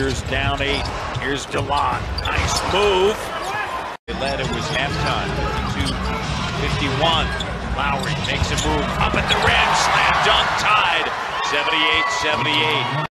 Lakers down eight. Here's DeLon. Nice move. It led. It was halftime. 52-51. Lowry makes a move up at the rim. Slam dunk tied. 78-78.